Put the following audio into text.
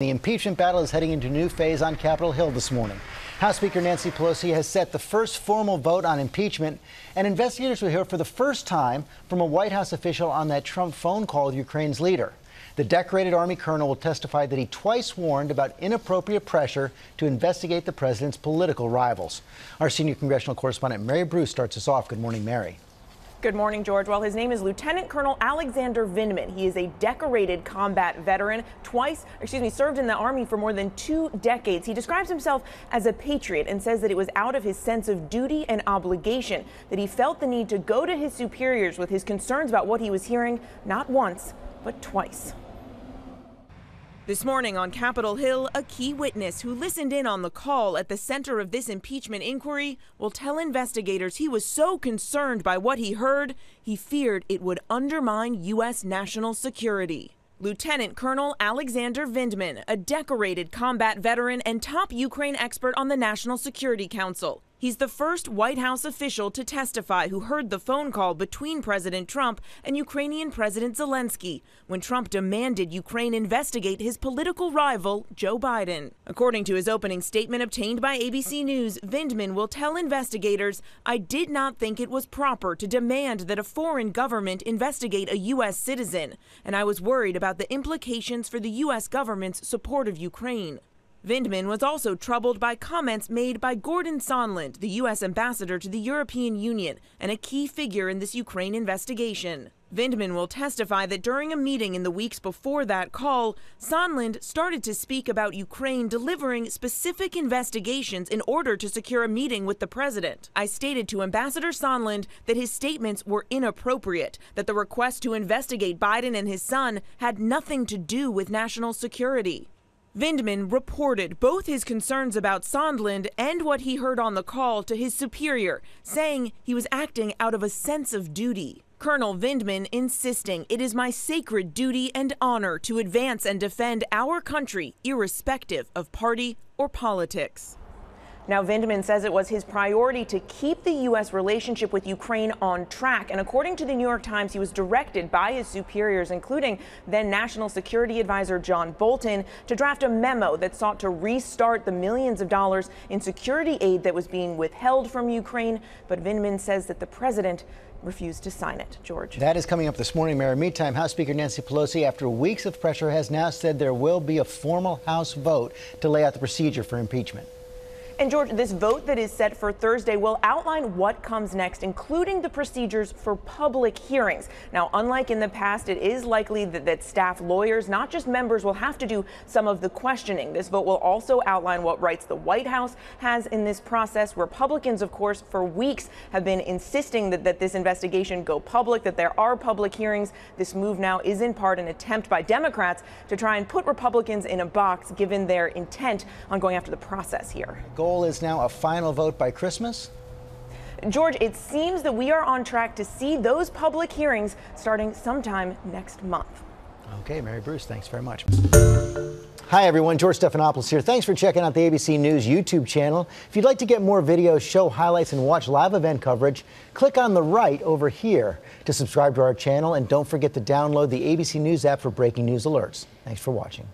The impeachment battle is heading into a new phase on Capitol Hill this morning. House Speaker Nancy Pelosi has set the first formal vote on impeachment, and investigators will hear for the first time from a White House official on that Trump phone call with Ukraine's leader. The decorated Army colonel will testify that he twice warned about inappropriate pressure to investigate the president's political rivals. Our senior congressional correspondent Mary Bruce starts us off. Good morning, Mary. Good morning, George. Well, his name is Lieutenant Colonel Alexander Vindman. He is a decorated combat veteran, twice, excuse me, served in the Army for more than two decades. He describes himself as a patriot and says that it was out of his sense of duty and obligation that he felt the need to go to his superiors with his concerns about what he was hearing, not once, but twice. This morning on Capitol Hill, a key witness who listened in on the call at the center of this impeachment inquiry will tell investigators he was so concerned by what he heard, he feared it would undermine U.S. national security. Lieutenant Colonel Alexander Vindman, a decorated combat veteran and top Ukraine expert on the National Security Council. He's the first White House official to testify who heard the phone call between President Trump and Ukrainian President Zelensky when Trump demanded Ukraine investigate his political rival, Joe Biden. According to his opening statement obtained by ABC News, Vindman will tell investigators, I did not think it was proper to demand that a foreign government investigate a U.S. citizen, and I was worried about the implications for the U.S. government's support of Ukraine. Vindman was also troubled by comments made by Gordon Sondland, the U.S. ambassador to the European Union and a key figure in this Ukraine investigation. Vindman will testify that during a meeting in the weeks before that call, Sondland started to speak about Ukraine delivering specific investigations in order to secure a meeting with the president. I stated to Ambassador Sondland that his statements were inappropriate, that the request to investigate Biden and his son had nothing to do with national security. Vindman reported both his concerns about Sondland and what he heard on the call to his superior, saying he was acting out of a sense of duty. Colonel Vindman insisting it is my sacred duty and honor to advance and defend our country, irrespective of party or politics. Now, Vindman says it was his priority to keep the U.S. relationship with Ukraine on track. And according to the New York Times, he was directed by his superiors, including then National Security Advisor John Bolton, to draft a memo that sought to restart the millions of dollars in security aid that was being withheld from Ukraine. But Vindman says that the president refused to sign it. George. That is coming up this morning, Mary. Meantime, House Speaker Nancy Pelosi, after weeks of pressure, has now said there will be a formal House vote to lay out the procedure for impeachment. And George, this vote that is set for Thursday will outline what comes next, including the procedures for public hearings. Now, unlike in the past, it is likely that, that, staff lawyers, not just members, will have to do some of the questioning. This vote will also outline what rights the White House has in this process. Republicans, of course, for weeks have been insisting that, that this investigation go public, that there are public hearings. This move now is in part an attempt by Democrats to try and put Republicans in a box, given their intent on going after the process here. Go goal is now a final vote by Christmas? George, it seems that we are on track to see those public hearings starting sometime next month. Okay, Mary Bruce, thanks very much. Hi, everyone. George Stephanopoulos here. Thanks for checking out the ABC News YouTube channel. If you'd like to get more videos, show highlights, and watch live event coverage, click on the right over here to subscribe to our channel. And don't forget to download the ABC News app for breaking news alerts. Thanks for watching.